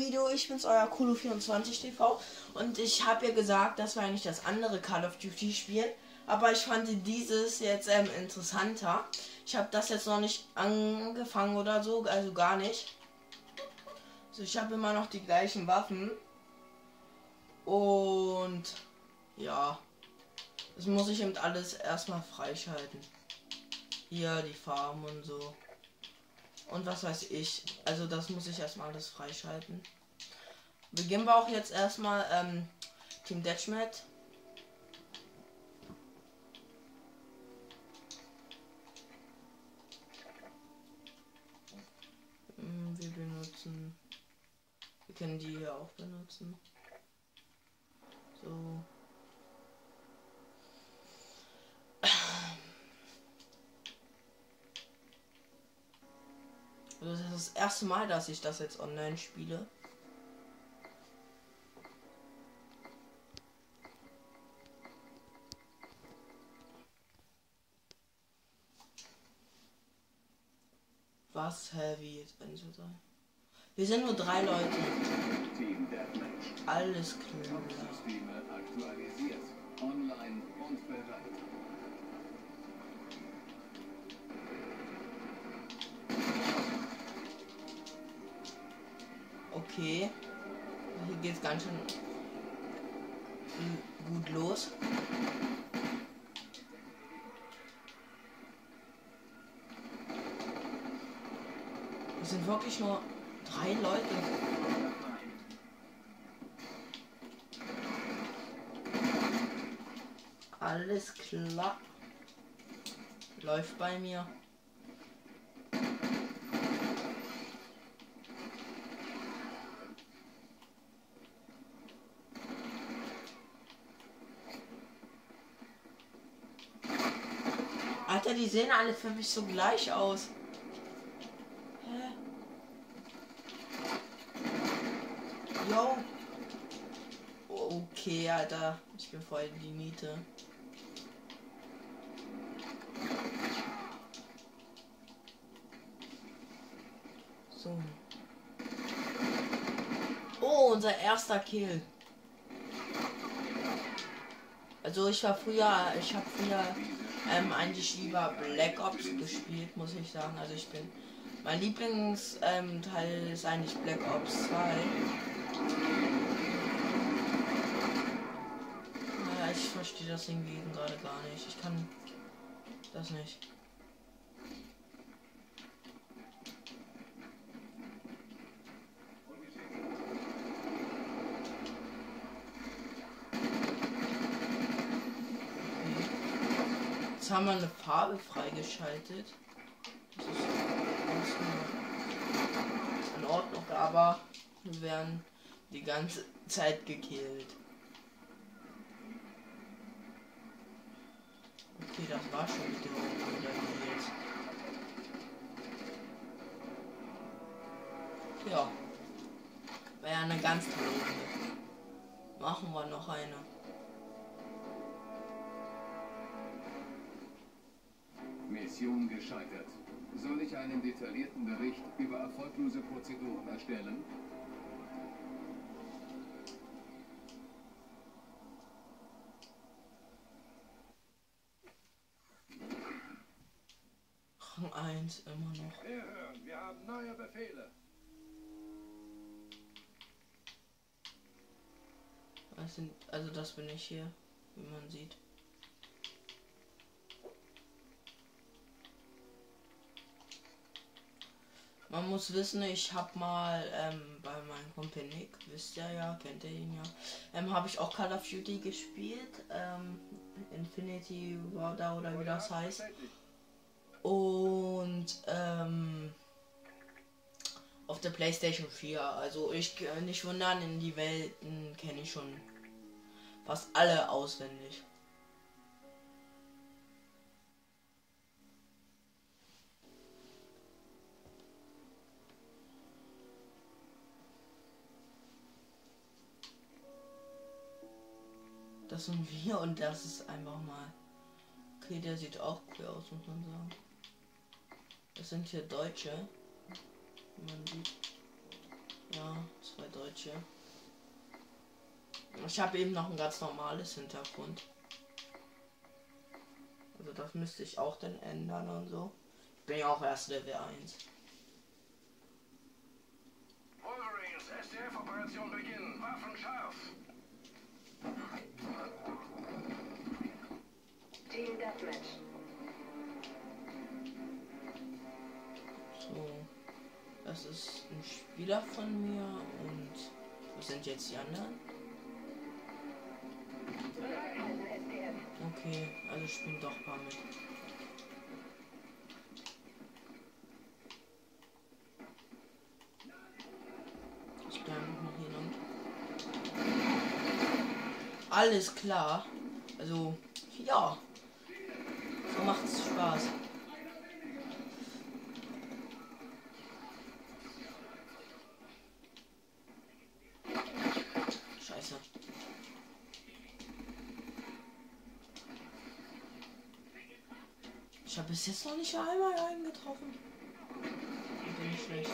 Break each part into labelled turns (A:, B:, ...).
A: Video. Ich bin's, euer Kulu24TV. Und ich habe ja gesagt, dass wir eigentlich das andere Call of Duty spielen. Aber ich fand dieses jetzt ähm, interessanter. Ich habe das jetzt noch nicht angefangen oder so, also gar nicht. Also ich habe immer noch die gleichen Waffen. Und ja, das muss ich eben alles erstmal freischalten. Hier die Farben und so. Und was weiß ich. Also das muss ich erstmal alles freischalten. Beginnen wir auch jetzt erstmal ähm, Team Deathmatch. Hm, wir benutzen. Wir können die hier auch benutzen. So. Das erste Mal, dass ich das jetzt online spiele. Was heavy jetzt wenn so sein? Wir sind nur drei Leute. Alles klar.
B: Online und bereit.
A: Okay. Hier geht's ganz schön gut los. Es sind wirklich nur drei Leute. Alles klar. Läuft bei mir. Alter, die sehen alle für mich so gleich aus. Hä? Yo. Okay, Alter. Ich bin voll in die Miete. So. Oh, unser erster Kill. Also ich war früher, ich habe früher ähm, eigentlich lieber Black Ops gespielt, muss ich sagen. Also ich bin mein Lieblingsteil ähm, ist eigentlich Black Ops 2. Naja, ich verstehe das irgendwie gerade gar nicht. Ich kann das nicht. Jetzt haben wir eine Farbe freigeschaltet. Das ist in Ordnung, aber wir werden die ganze Zeit gekillt. Okay, das war schon mit dem Kills. Ja. Wäre eine ganz tolle Runde. Machen wir noch eine.
B: Mission gescheitert. Soll ich einen detaillierten Bericht über erfolglose Prozeduren erstellen?
A: Rang 1 immer noch.
B: Wir hören, wir haben neue Befehle.
A: Das sind, also das bin ich hier, wie man sieht. Man muss wissen, ich habe mal ähm, bei meinem Kumpel Nick, wisst ihr ja, kennt ihr ihn ja, ähm, habe ich auch Call of Duty gespielt, ähm, Infinity war da oder wie das heißt. Und ähm, auf der PlayStation 4. Also ich kann nicht wundern, in die Welten kenne ich schon fast alle auswendig. Das sind wir und das ist einfach mal. Okay, der sieht auch cool aus, muss man sagen. Das sind hier Deutsche. Man sieht. Ja, zwei solche. Ich habe eben noch ein ganz normales Hintergrund. Also das müsste ich auch dann ändern und so. Ich bin ja auch erst Level 1.
C: Wolverines, SDF-Operation
A: Das ist ein Spieler von mir und wo sind jetzt die anderen? Okay, also spielen doch paar mit. Ich einfach mal hier lang. Alles klar. Also, ja. So macht's Spaß. Ich habe bis jetzt noch nicht einmal einen getroffen. Ich bin nicht schlecht.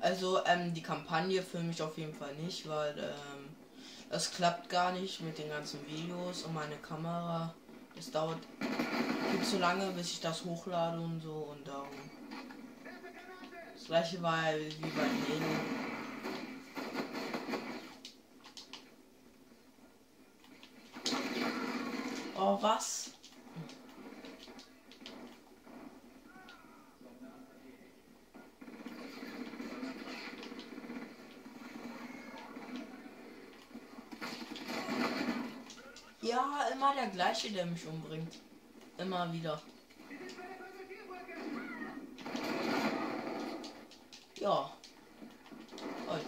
A: Also ähm, die Kampagne filme ich auf jeden Fall nicht, weil ähm, das klappt gar nicht mit den ganzen Videos und meine Kamera. Es dauert viel zu lange, bis ich das hochlade und so und. Das gleiche war wie bei Halo. Oh, was? Ja, immer der gleiche, der mich umbringt. Immer wieder. Ja. Toll.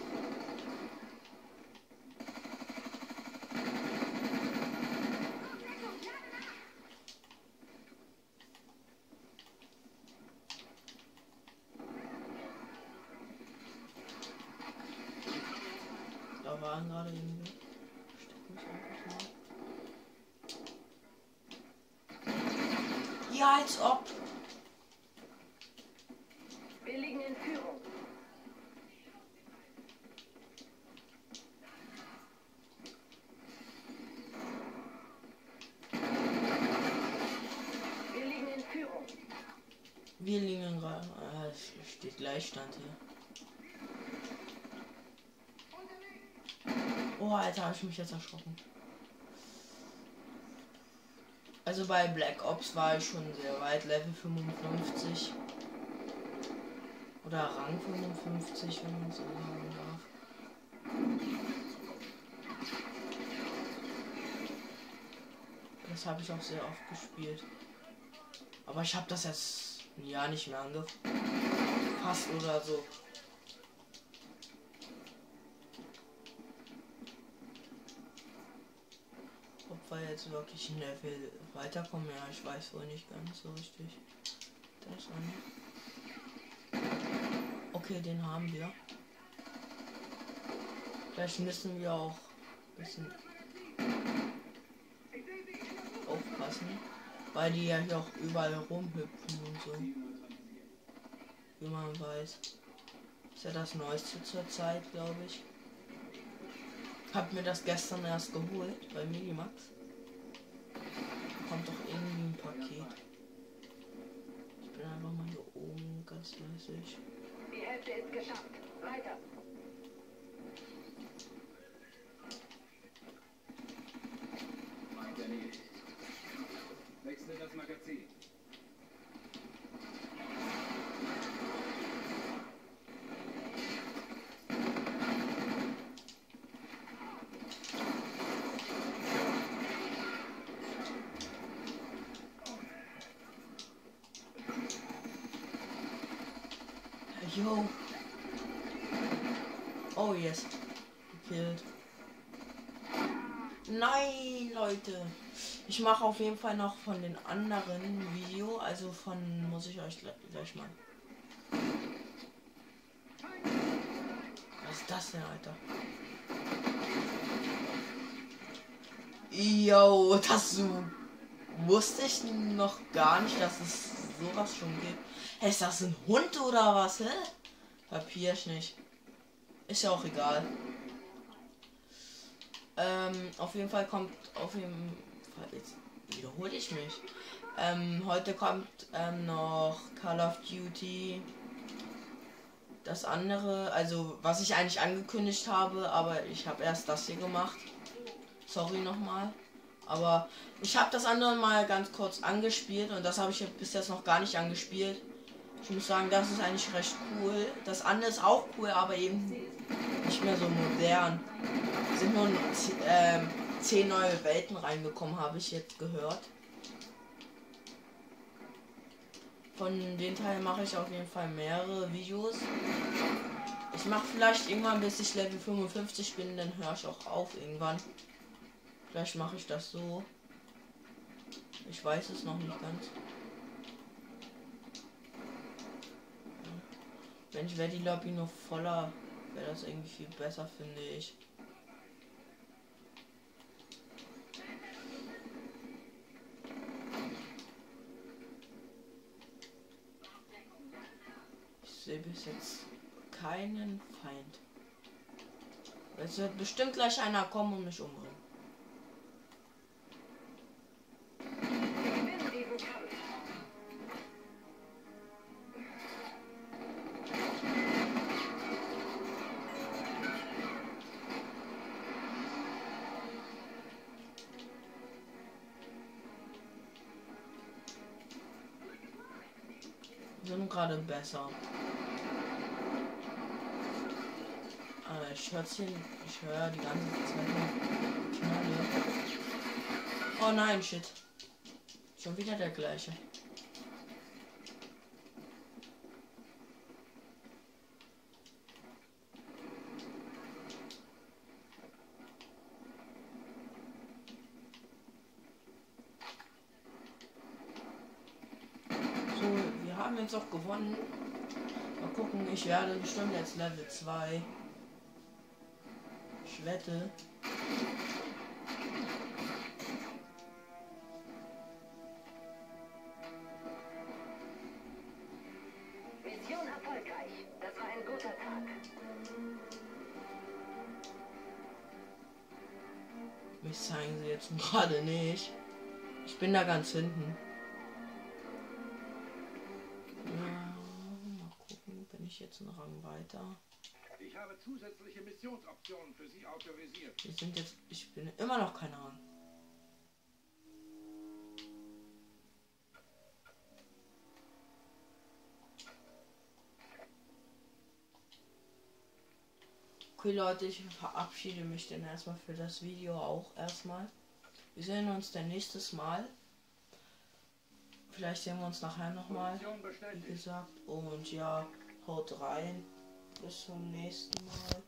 A: Da waren gerade mal. Ja, als ob.
D: Wir liegen in Führung. Wir liegen in Führung.
A: Wir liegen gerade. Ah, steht Gleichstand hier. Oh, Alter, hab ich mich jetzt erschrocken. Also bei Black Ops war ich schon sehr weit, Level 55. Oder Rang 55, wenn man so sagen darf. Das habe ich auch sehr oft gespielt. Aber ich habe das jetzt Jahr nicht mehr angefasst oder so. Ob wir jetzt wirklich ein Level weiterkommen, ja, ich weiß wohl nicht ganz so richtig. Das an. Okay, den haben wir. Vielleicht müssen wir auch ein bisschen aufpassen, weil die ja hier auch überall rumhüpfen und so. Wie man weiß. Ist ja das Neueste zur Zeit, glaube ich. Hab mir das gestern erst geholt bei Minimax. Kommt doch irgendwie ein Paket. Ich bin einfach mal hier oben ganz leisig.
D: Die Hälfte ist geschafft. Weiter.
B: Erledigt. Wechsle das Magazin.
A: Yo. Oh yes. Gekillt. Nein, Leute. Ich mache auf jeden Fall noch von den anderen Video. Also von muss ich euch gleich, mal. Was ist das denn, Alter? Yo, das wusste ich noch gar nicht, dass es sowas schon gibt. Hey, ist das ein Hund oder was? Hä? Papier ich nicht. Ist ja auch egal. Ähm, auf jeden Fall kommt auf jeden Fall jetzt wiederhole ich mich. Ähm, heute kommt ähm, noch Call of Duty. Das andere, also was ich eigentlich angekündigt habe, aber ich habe erst das hier gemacht. Sorry nochmal. Aber ich habe das andere mal ganz kurz angespielt und das habe ich bis jetzt noch gar nicht angespielt. Ich muss sagen, das ist eigentlich recht cool. Das andere ist auch cool, aber eben nicht mehr so modern. Sind nur ähm, zehn neue Welten reingekommen, habe ich jetzt gehört. Von den Teilen mache ich auf jeden Fall mehrere Videos. Ich mache vielleicht irgendwann, bis ich Level 55 bin, dann höre ich auch auf irgendwann. Vielleicht mache ich das so. Ich weiß es noch nicht ganz. Wenn ich wäre die Lobby noch voller, wäre das irgendwie viel besser, finde ich. Ich sehe bis jetzt keinen Feind. Es wird bestimmt gleich einer kommen und mich umbringen. Sind gerade besser. Aber ich höre ich höre die ganze Zeit Knalle. Oh nein, shit. Schon wieder der gleiche. So, wir haben jetzt auch gewonnen. Mal gucken, ich werde bestimmt jetzt Level 2. Ich wette.
D: Mission erfolgreich. Das war ein guter Tag.
A: Mich zeigen sie jetzt gerade nicht. Ich bin da ganz hinten. Jetzt einen Rang weiter.
C: Ich habe zusätzliche Missionsoptionen für Sie autorisiert.
A: Wir sind jetzt, ich bin immer noch keine Ahnung. Okay Leute, ich verabschiede mich dann erstmal für das Video auch erstmal. Wir sehen uns dann nächstes Mal. Vielleicht sehen wir uns nachher nochmal. Wie gesagt. Und ja, haut rein. Bis zum nächsten Mal.